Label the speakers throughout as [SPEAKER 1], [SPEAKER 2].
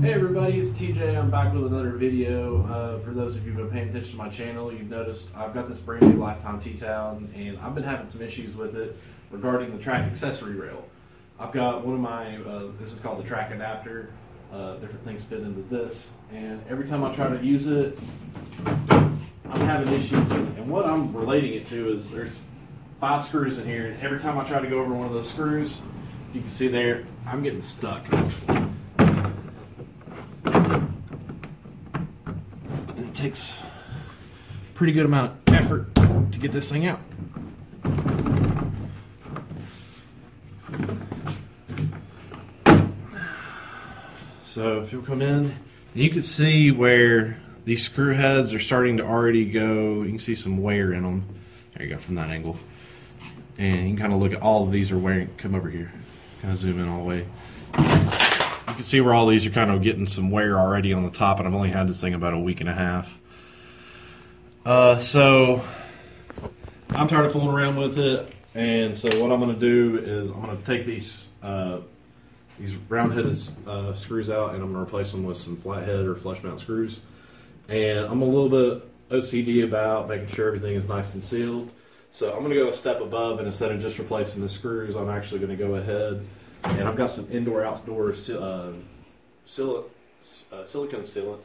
[SPEAKER 1] Hey everybody, it's TJ. I'm back with another video. Uh, for those of you who've been paying attention to my channel, you've noticed I've got this brand new Lifetime Teton and I've been having some issues with it regarding the track accessory rail. I've got one of my, uh, this is called the track adapter. Uh, different things fit into this and every time I try to use it, I'm having issues. And what I'm relating it to is there's five screws in here and every time I try to go over one of those screws, you can see there, I'm getting stuck. it takes a pretty good amount of effort to get this thing out. So if you'll come in, you can see where these screw heads are starting to already go. You can see some wear in them. There you go from that angle. And you can kind of look at all of these are wearing. Come over here. Kind of zoom in all the way. You can see where all these are kind of getting some wear already on the top, and I've only had this thing about a week and a half. Uh, so I'm tired of fooling around with it, and so what I'm going to do is I'm going to take these uh, these round-headed uh, screws out, and I'm going to replace them with some flathead or flush mount screws. And I'm a little bit OCD about making sure everything is nice and sealed. So I'm going to go a step above, and instead of just replacing the screws, I'm actually going to go ahead and I've got some indoor-outdoor uh, sil uh, silicone sealant,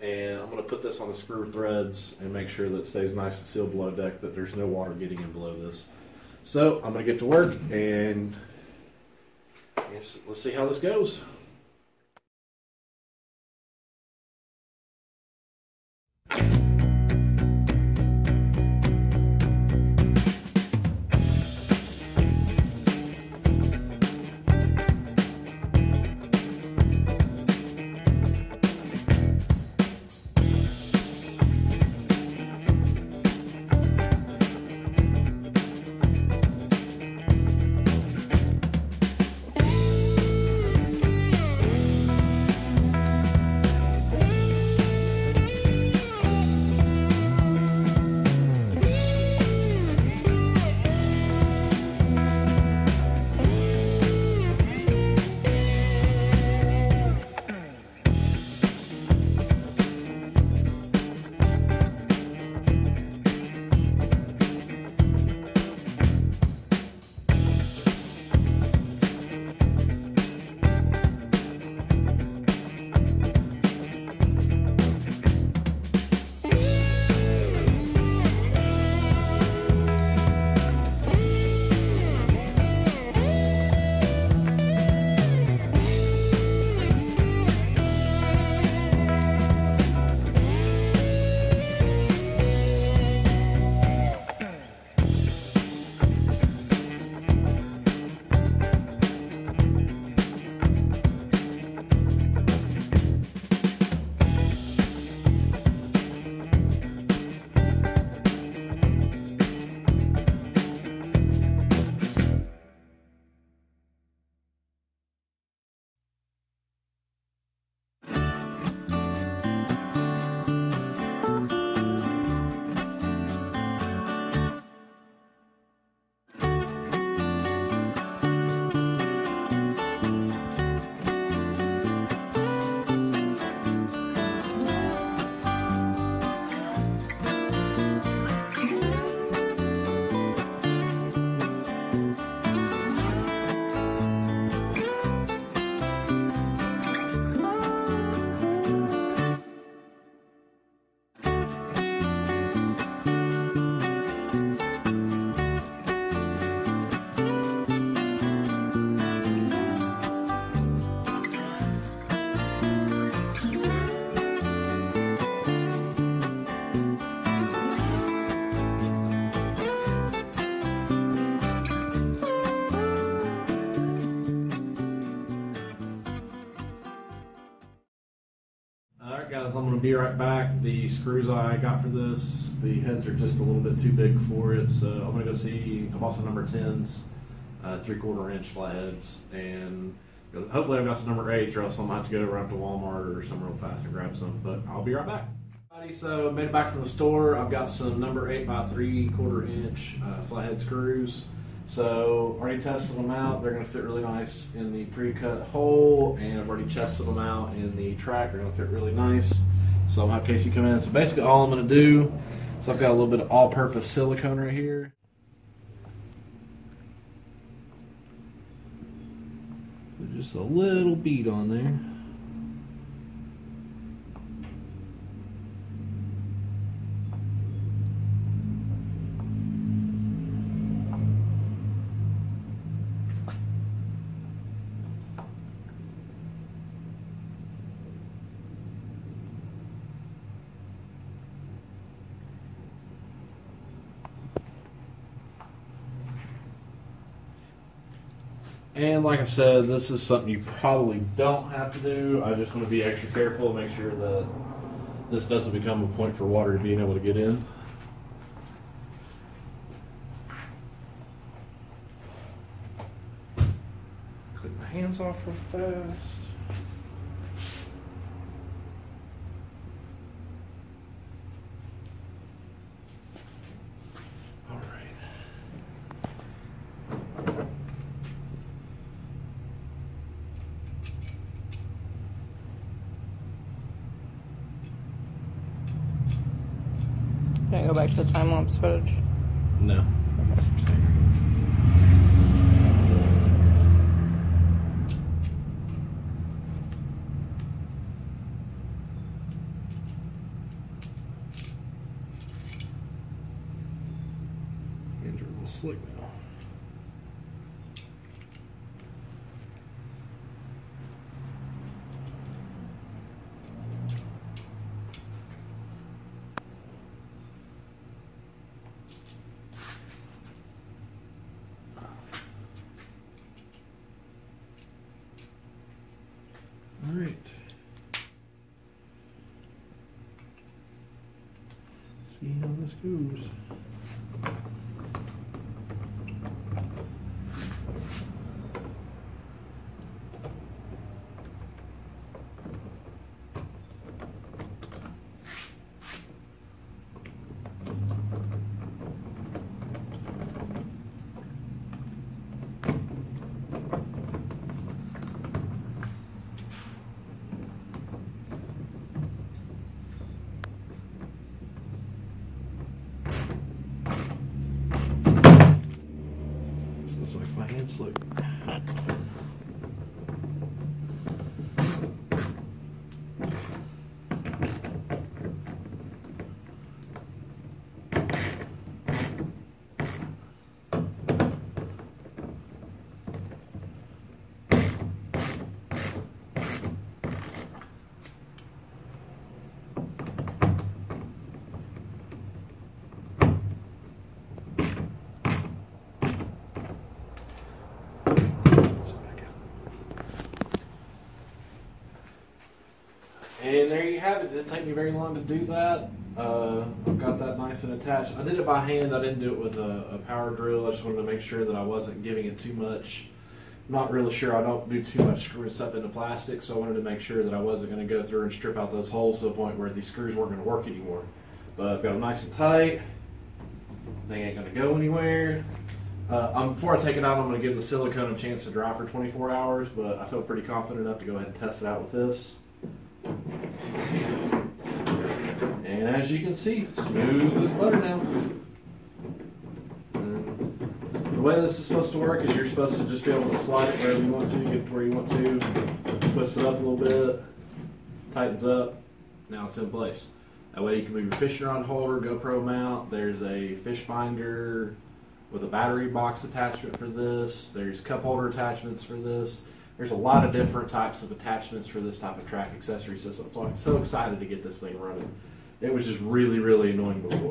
[SPEAKER 1] and I'm going to put this on the screw threads and make sure that it stays nice and sealed below deck, that there's no water getting in below this. So I'm going to get to work, and let's see how this goes. To be right back. The screws I got for this, the heads are just a little bit too big for it, so I'm to go see, I bought some number 10s, uh, three quarter inch flatheads, and hopefully I've got some number 8s or else I'm to have to go around to Walmart or somewhere real fast and grab some, but I'll be right back. So made it back from the store. I've got some number 8 by 3 quarter inch uh, flathead screws, So already tested them out. They're going to fit really nice in the pre-cut hole, and I've already tested them out in the track. They're going to fit really nice. So I'll have Casey come in. So basically, all I'm going to do is I've got a little bit of all-purpose silicone right here. Just a little bead on there. And like I said, this is something you probably don't have to do. I just want to be extra careful, and make sure that this doesn't become a point for water to being able to get in. Clean my hands off real fast. All right.
[SPEAKER 2] Can I go back to the time lapse footage?
[SPEAKER 1] No. Hands are a slick now. All right. How Like my hand's slick. And there you have it. It take me very long to do that. Uh, I've got that nice and attached. I did it by hand. I didn't do it with a, a power drill. I just wanted to make sure that I wasn't giving it too much. I'm not really sure. I don't do too much screwing stuff into plastic, so I wanted to make sure that I wasn't going to go through and strip out those holes to the point where these screws weren't going to work anymore. But I've got them nice and tight. They ain't going to go anywhere. Uh, um, before I take it out, I'm going to give the silicone a chance to dry for 24 hours, but I feel pretty confident enough to go ahead and test it out with this. And as you can see, smooth as butter now. The way this is supposed to work is you're supposed to just be able to slide it wherever you want to, get it where you want to, twist it up a little bit, tightens up, now it's in place. That way you can move your fishing rod holder, GoPro mount, there's a fish finder with a battery box attachment for this, there's cup holder attachments for this, there's a lot of different types of attachments for this type of track accessory system. So I'm so excited to get this thing running. It was just really, really annoying before.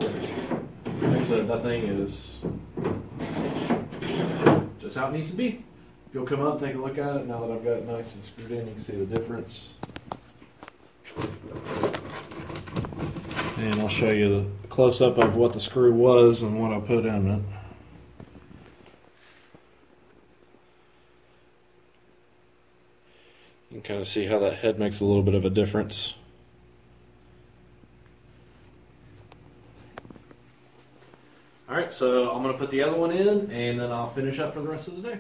[SPEAKER 1] Like I said, that thing is just how it needs to be. If you'll come up and take a look at it, now that I've got it nice and screwed in, you can see the difference. And I'll show you the close up of what the screw was and what I put in it. You can kind of see how that head makes a little bit of a difference. All right, so I'm gonna put the other one in, and then I'll finish up for the rest of the day.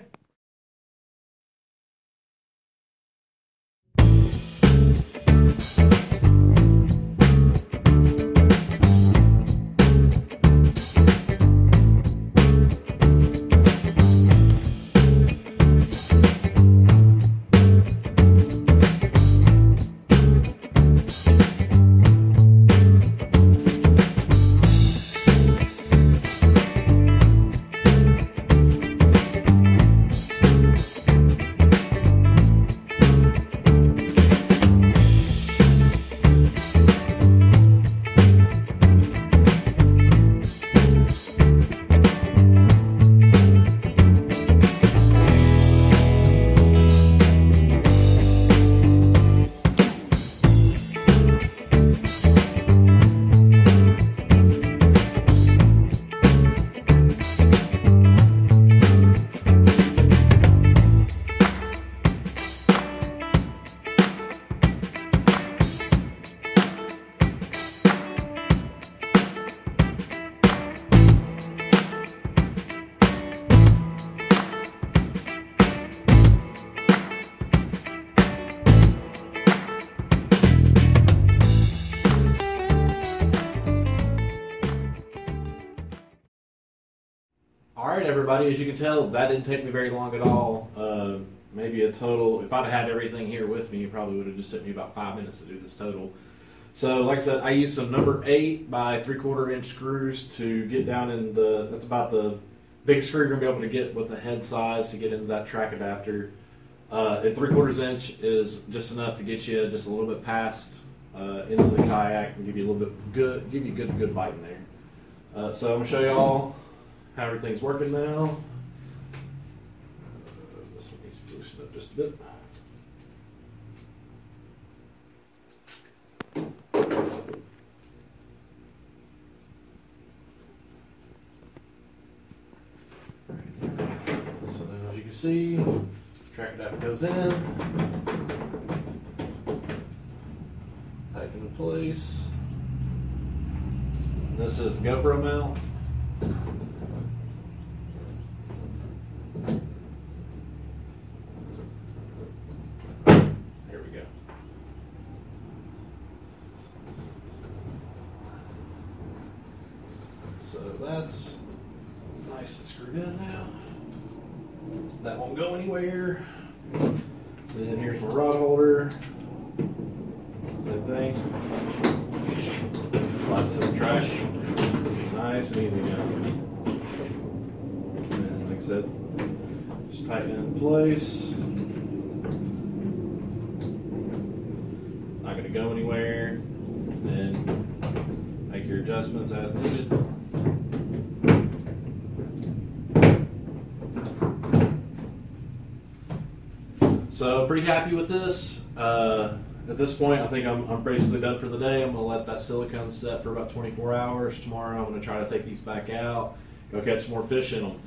[SPEAKER 1] Everybody. As you can tell, that didn't take me very long at all. Uh, maybe a total. If I'd had everything here with me, it probably would have just took me about five minutes to do this total. So, like I said, I used some number eight by three quarter inch screws to get down in the. That's about the biggest screw you're gonna be able to get with the head size to get into that track adapter. Uh, and three quarters inch is just enough to get you just a little bit past uh, into the kayak and give you a little bit good, give you good good bite in there. Uh, so I'm gonna show you all how everything's working now. Uh, this one needs to be loosened up just a bit. So then as you can see, track adapter goes in, tighten in place. This is GoPro mount. Here we go. So that's nice and screwed in now. That won't go anywhere. Then here's my rod holder. Same thing. To the track. Nice and easy now. And like I said, just tighten it in place. Not gonna go anywhere. Then make your adjustments as needed. So pretty happy with this. Uh, at this point, I think I'm, I'm basically done for the day. I'm gonna let that silicone set for about 24 hours. Tomorrow, I'm gonna try to take these back out, go catch some more fish in them.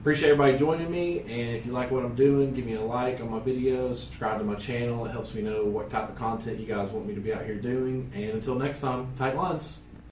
[SPEAKER 1] Appreciate everybody joining me, and if you like what I'm doing, give me a like on my videos, subscribe to my channel. It helps me know what type of content you guys want me to be out here doing. And until next time, tight lines.